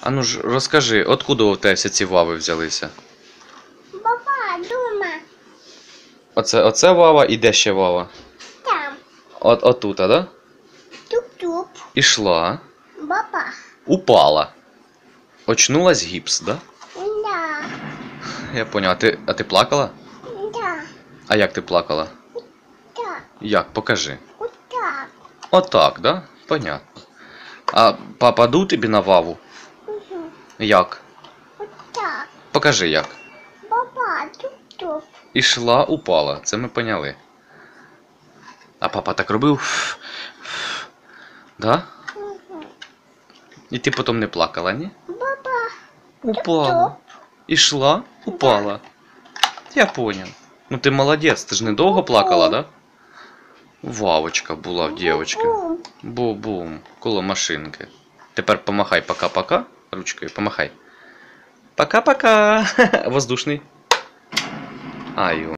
А ну ж розкажи, откуда у тебе всі ці вави взялися? Папа, дома. Оце, оце вава і де ще вава? Там. От, отута, да? Туп-туп. Ішла, Папа. упала. Очнулась гіпс, да? Да. Я поняв. А ти, а ти плакала? Да. А як ти плакала? Так. Як? Покажи. Вот так. Отак, да? Понятно. А папа дув тобі на ваву? Угу. Як? Так. Покажи як. Папа, туп-туп. Ішла, упала. Це ми поняли. А папа так робив. Да? Угу. І ти потім не плакала, ні? Папа. Упала. Ішла, упала. Я понял. Ну ти молодець, ти ж недовго плакала, да? Вавочка була в дівчинки. Бу-бум, коло машинки. Тепер помахай пока-пока. Ручкою помахай. Пока-пока. Воздушний. Ай,